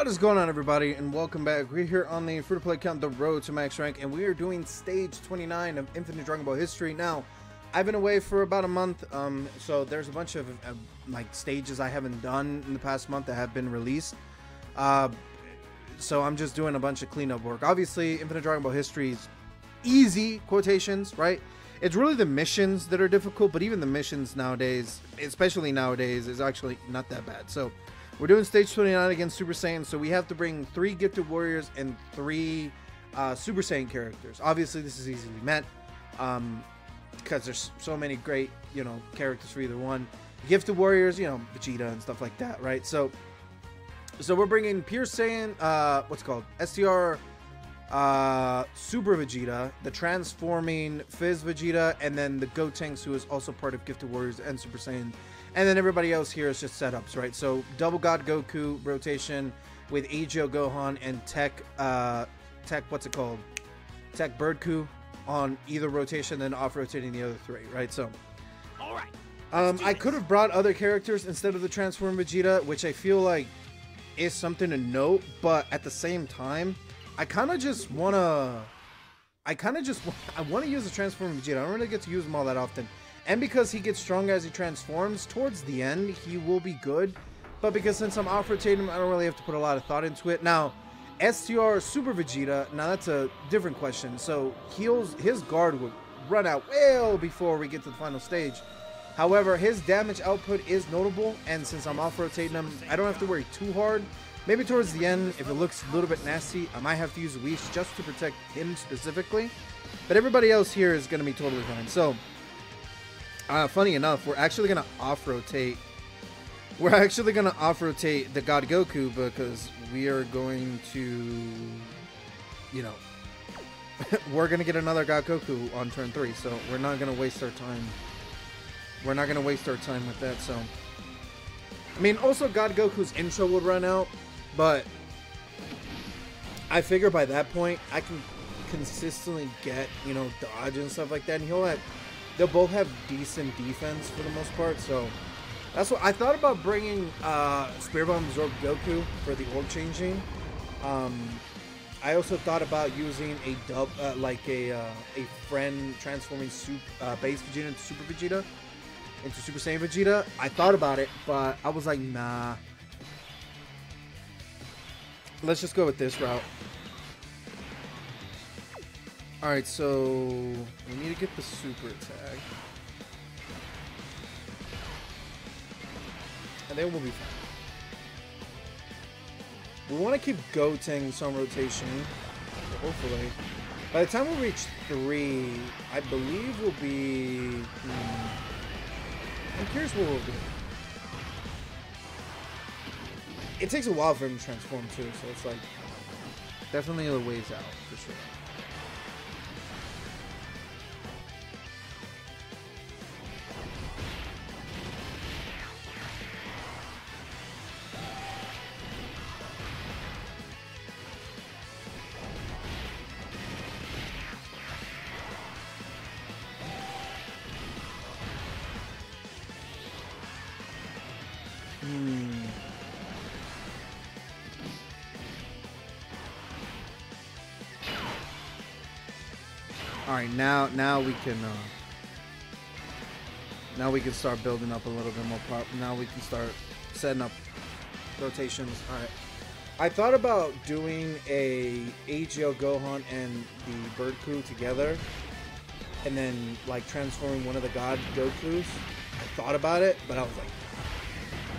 What is going on, everybody, and welcome back. We're here on the free-to-play account, The Road to Max Rank, and we are doing Stage 29 of Infinite Dragon Ball History. Now, I've been away for about a month, um, so there's a bunch of uh, like stages I haven't done in the past month that have been released. Uh, so I'm just doing a bunch of cleanup work. Obviously, Infinite Dragon Ball History is easy quotations, right? It's really the missions that are difficult, but even the missions nowadays, especially nowadays, is actually not that bad. So we're doing stage 29 against Super Saiyan, so we have to bring three gifted warriors and three uh, Super Saiyan characters. Obviously, this is easily met um, because there's so many great, you know, characters for either one. Gifted warriors, you know, Vegeta and stuff like that, right? So, so we're bringing Pure Saiyan, uh, what's called STR uh, Super Vegeta, the transforming Fizz Vegeta, and then the Gotenks, who is also part of Gifted Warriors and Super Saiyan and then everybody else here is just setups, right? So Double God Goku rotation with AGL Gohan and TEQ, uh, TEQ, what's it called? TEQ Birdku on either rotation, then off rotating the other three, right? So, all right. Um, I could have brought other characters instead of the Transform Vegeta, which I feel like is something to note, but at the same time, I kind of just wanna, I kind of just I want to use the Transform Vegeta. I don't really get to use them all that often. And because he gets stronger as he transforms, towards the end, he will be good. But because since I'm off-rotating him, I don't really have to put a lot of thought into it. Now, STR Super Vegeta, now that's a different question. So heals, his guard would run out well before we get to the final stage. However, his damage output is notable, and since I'm off-rotating him, I don't have to worry too hard. Maybe towards the end, if it looks a little bit nasty, I might have to use Whis just to protect him specifically. But everybody else here is going to be totally fine. So, uh, funny enough, we're actually gonna off-rotate. We're actually gonna off-rotate the God Goku because we are going to, you know, we're gonna get another God Goku on turn three. So we're not gonna waste our time. We're not gonna waste our time with that. So, I mean, also God Goku's intro will run out, but I figure by that point I can consistently get you know dodge and stuff like that, and he'll have they'll both have decent defense for the most part. So that's what I thought about bringing uh, Spirit Bomb Absorb Goku for the orb changing. Um, I also thought about using a dub, uh, like a uh, a friend transforming uh, base Vegeta into Super Vegeta, into Super Saiyan Vegeta. I thought about it, but I was like, nah. Let's just go with this route. Alright, so we need to get the super attack. And then we'll be fine. We want to keep Gotenks some rotation. Hopefully. By the time we reach three, I believe we'll be... Hmm, I'm curious what we'll do. It takes a while for him to transform too, so it's like definitely a ways out for sure. All right, now now we can uh, now we can start building up a little bit more pop. Now we can start setting up rotations. All right. I thought about doing a AGL Gohan and the Bird Crew together, and then like transforming one of the God Gokus. I thought about it, but I was like,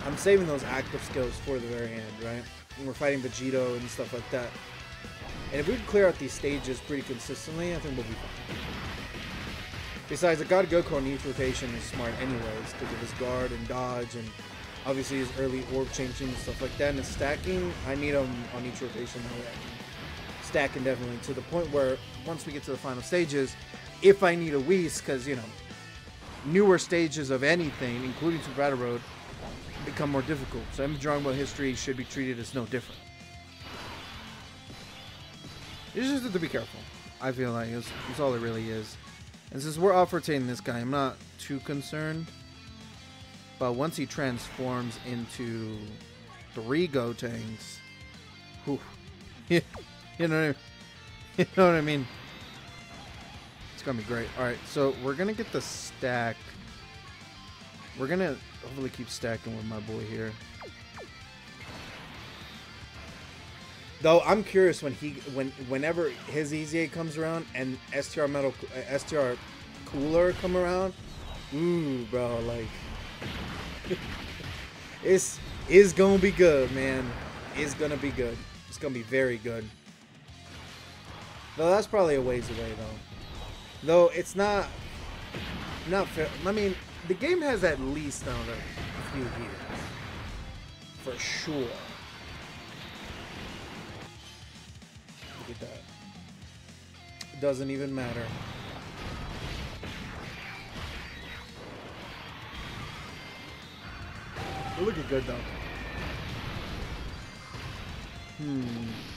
I'm saving those active skills for the very end, right? When we're fighting Vegito and stuff like that. And if we can clear out these stages pretty consistently, I think we'll be fine. Besides, the God Goku on each rotation is smart anyways, because of his guard and dodge, and obviously his early orb changing and stuff like that. And his stacking, I need him on each rotation that way I can stack indefinitely to the point where once we get to the final stages, if I need a Whis, because, you know, newer stages of anything, including Super Battle Road, become more difficult. So M Dragon Ball history should be treated as no different. You just have to be careful. I feel like it's, it's all it really is. And since we're off rotating this guy, I'm not too concerned. But once he transforms into three Gotenks, Whew. you know I mean? You know what I mean? It's gonna be great. All right, so we're gonna get the stack. We're gonna hopefully keep stacking with my boy here. Though I'm curious when he when whenever his EZA comes around and STR metal uh, STR cooler come around, ooh, bro, like it's is gonna be good, man. It's gonna be good. It's gonna be very good. Though that's probably a ways away, though. Though it's not not fair. I mean, the game has at least another few years for sure. Look at that. It doesn't even matter. They're looking good though. Hmm.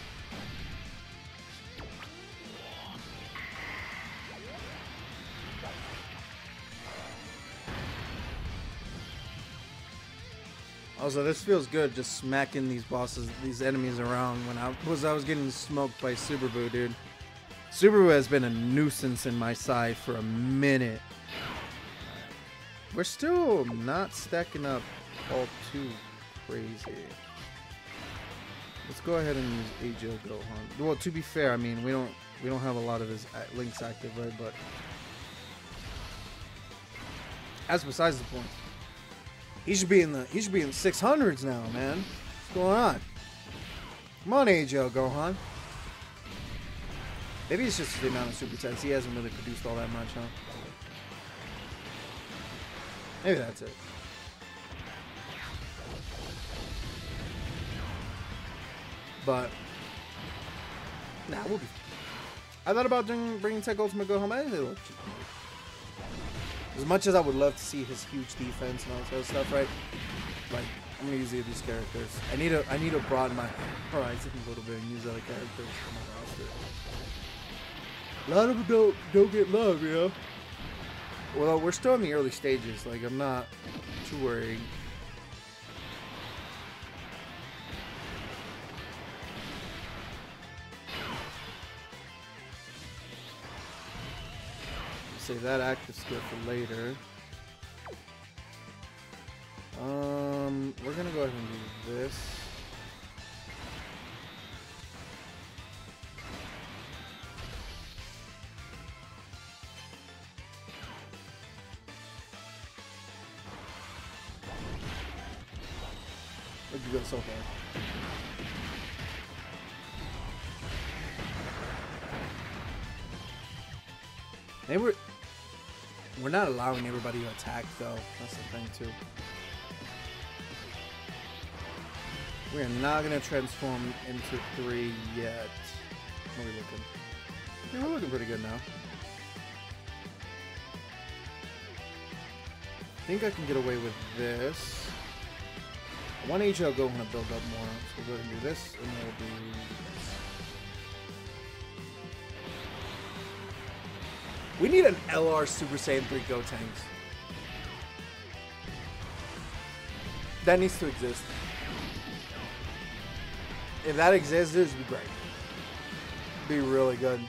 Also, this feels good just smacking these bosses, these enemies around when I was I was getting smoked by Subaru, dude. Subaru has been a nuisance in my side for a minute. We're still not stacking up all too crazy. Let's go ahead and use AGL Gohan. Well, to be fair, I mean we don't we don't have a lot of his links active, right? But that's besides the point. He should be in the he should be in 600s now, man. What's going on? Come on, AGL Gohan. Maybe it's just the amount of super tens. He hasn't really produced all that much, huh? Maybe that's it. But nah, we'll be. I thought about bringing, bringing TEQ Ultimate Gohan. I didn't. As much as I would love to see his huge defense and all that stuff, right? Like I'm gonna use these characters. I need to I need to broaden my horizon a little bit and use other characters for my roster. A lot of them don't don't get love, you know. Well, we're still in the early stages. Like I'm not too worried. Save that active skill for later. Um, we're gonna go ahead and do this. What'd you go so far? They were. We're not allowing everybody to attack, though. That's the thing, too. We're not gonna transform into three yet. Are we looking? Yeah, we're looking pretty good now. I think I can get away with this. One H I'll go want to build up more. So we'll go ahead and do this, and we'll do We need an LR Super Saiyan 3 Gotenks. That needs to exist. If that exists, would be great. Be really good.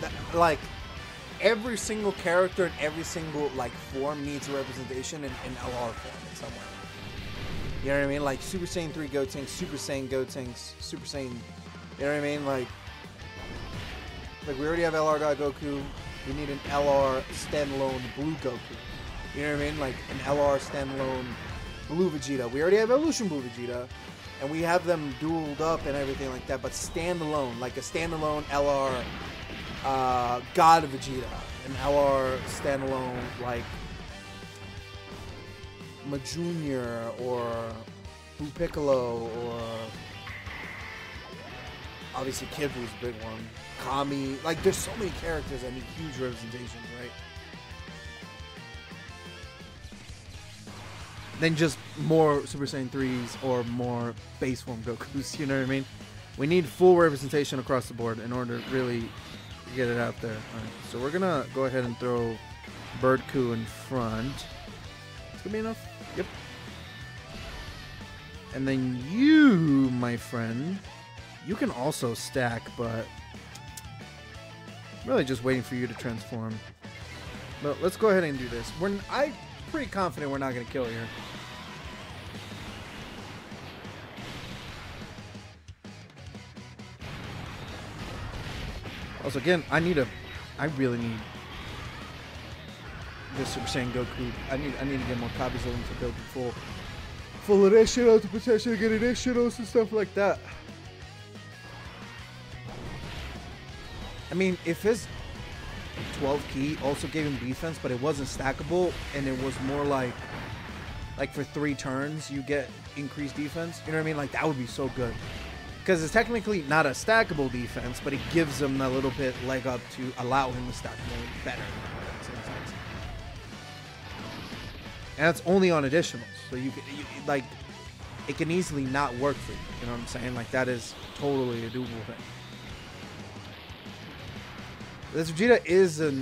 That, like, every single character in every single like form needs a representation in, in LR form in some way. You know what I mean? Like Super Saiyan 3 Gotenks, Super Saiyan Gotenks, Super Saiyan. You know what I mean? Like, like we already have LR God Goku. We need an LR standalone Blue Goku. You know what I mean? Like an LR standalone Blue Vegeta. We already have Evolution Blue Vegeta, and we have them dueled up and everything like that. But standalone, like a standalone LR uh, God Vegeta, an LR standalone like Majunior or Blue Piccolo or obviously Kid Buu's a big one. Kami, like there's so many characters that need huge representations, right? Than just more Super Saiyan 3s or more base form Gokus, you know what I mean? We need full representation across the board in order to really get it out there. So we're gonna go ahead and throw Bird Coup in front. It's gonna be enough. Yep. And then you, my friend, you can also stack, but really just waiting for you to transform. But let's go ahead and do this. We're I'm pretty confident we're not gonna kill here. Also, again, I need a, I really need this Super Saiyan Goku. I need, I need to get more copies of him to build full, full to potentially get initials and stuff like that. I mean, if his 12 ki also gave him defense, but it wasn't stackable, and it was more like, like for three turns you get increased defense. You know what I mean? Like that would be so good because it's technically not a stackable defense, but it gives him a little bit leg up to allow him to stack more better. And it's only on additionals, so you can you, like it can easily not work for you. You know what I'm saying? Like that is totally a doable thing. This Vegeta is a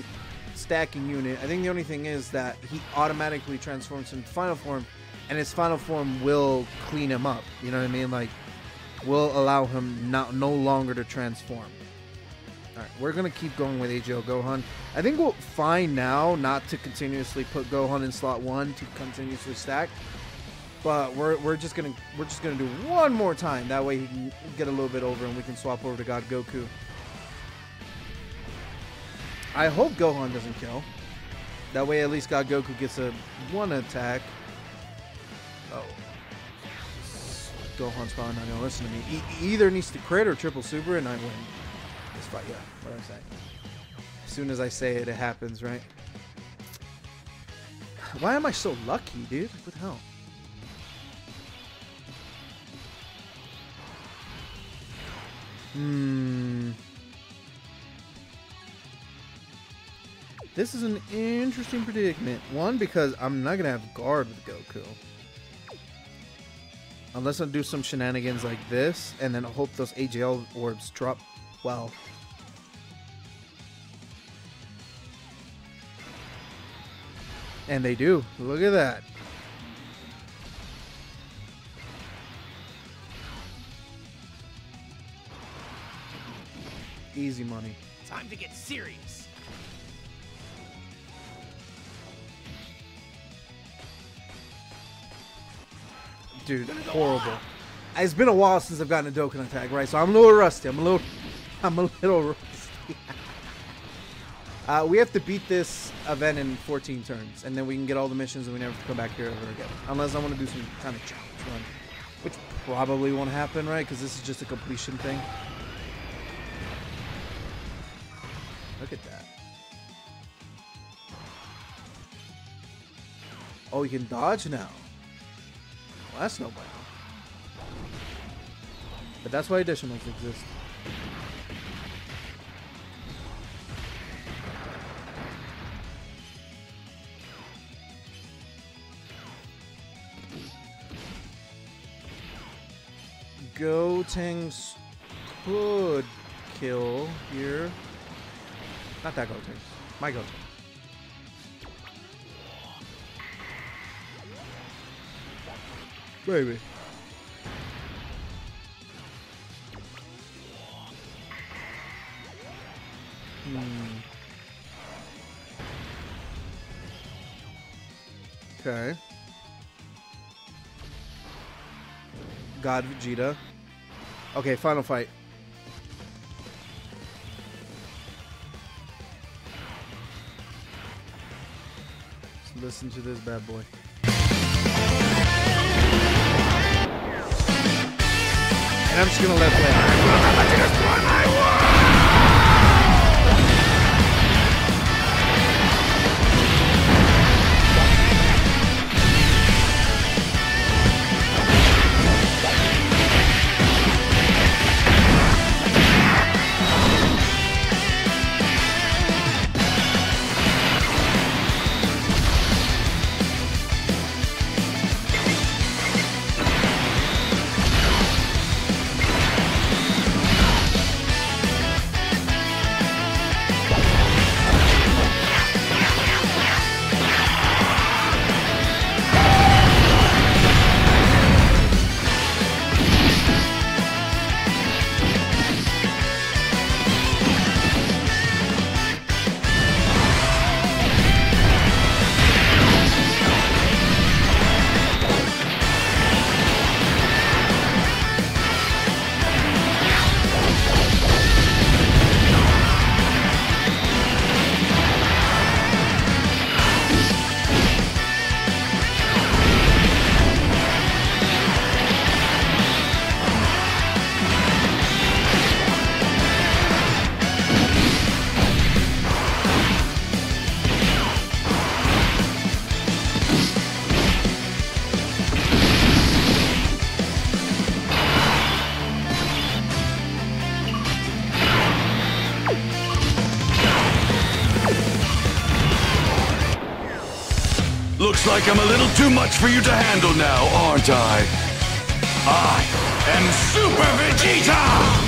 stacking unit. I think the only thing is that he automatically transforms into final form, and his final form will clean him up. You know what I mean? Like will allow him not no longer to transform. Alright, we're gonna keep going with AGL Gohan. I think we'll find now not to continuously put Gohan in slot one to continuously stack. But we're, we're just gonna we're just gonna do one more time. That way he can get a little bit over and we can swap over to God Goku. I hope Gohan doesn't kill. That way at least God Goku gets a one attack. Oh. Gohan's probably not gonna listen to me. He either needs to crit or triple super, and I win this fight. Yeah, what I say. As soon as I say it, it happens, right? Why am I so lucky, dude? What the hell? Hmm. This is an interesting predicament. One, because I'm not gonna have guard with Goku. Unless I do some shenanigans like this, and then hope those AGL orbs drop well. And they do. Look at that. Easy money. Time to get serious. Dude, horrible. It's been a while since I've gotten a Dokkan attack, right? So I'm a little rusty. I'm a little, I'm a little rusty. uh, we have to beat this event in 14 turns, and then we can get all the missions, and we never have to come back here ever again. Unless I want to do some kind of challenge run, which probably won't happen, right? Because this is just a completion thing. Look at that. Oh, you can dodge now. That's no bueno. But that's why additionals exist. Gotenks could kill here. Not that Gotenks. My Gotenks. Maybe. Hmm. Okay. God Vegeta. Okay, final fight. Listen to this bad boy. And I'm just gonna let play. Like I'm a little too much for you to handle now, aren't I? I am Super Vegeta!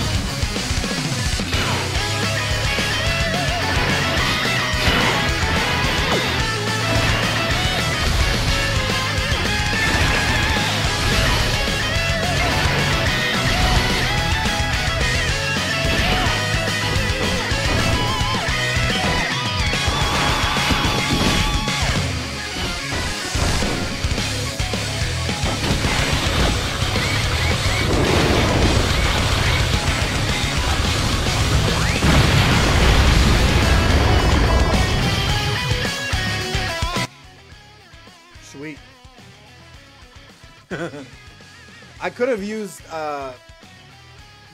I could have used uh,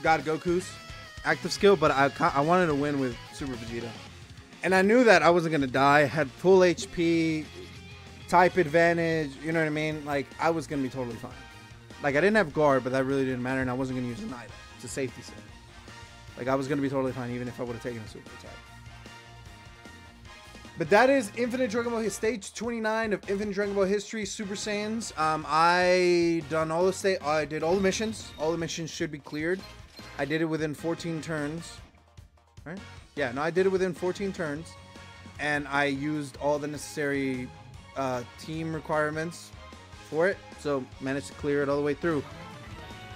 God Goku's active skill, but I I wanted to win with Super Vegeta, and I knew that I wasn't gonna die. Had full HP, type advantage. You know what I mean? Like I was gonna be totally fine. Like I didn't have guard, but that really didn't matter, and I wasn't gonna use an item. It's a safety set. Like I was gonna be totally fine even if I would have taken a super attack. But that is Infinite Dragon Ball history Stage 29 of Infinite Dragon Ball History Super Saiyans. Um, I done all the state. I did all the missions. All the missions should be cleared. I did it within 14 turns. Right? Yeah, no, I did it within 14 turns, and I used all the necessary uh, team requirements for it. So managed to clear it all the way through.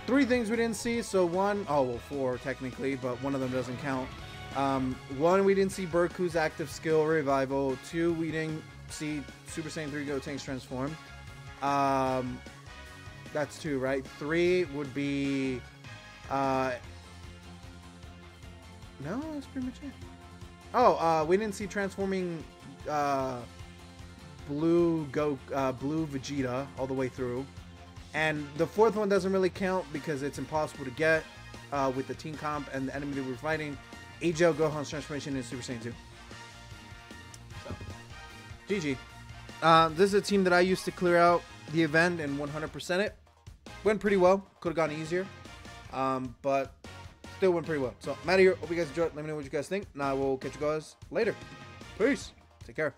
Three things we didn't see. So one, oh well, four technically, but one of them doesn't count. Um, one, we didn't see Berku's active skill revival. Two, we didn't see Super Saiyan 3 Gotenks transform. Um, that's two, right? Three would be. Uh, no, that's pretty much it. Oh, uh, we didn't see transforming uh, blue go uh, blue Vegeta all the way through, and the fourth one doesn't really count because it's impossible to get uh, with the team comp and the enemy that we're fighting. AGL Gohan's transformation in Super Saiyan 2. So, GG. Uh, this is a team that I used to clear out the event and 100% it. Went pretty well. Could have gone easier. Um, but still went pretty well. So I'm out of here. Hope you guys enjoyed. Let me know what you guys think. And I will catch you guys later. Peace. Take care.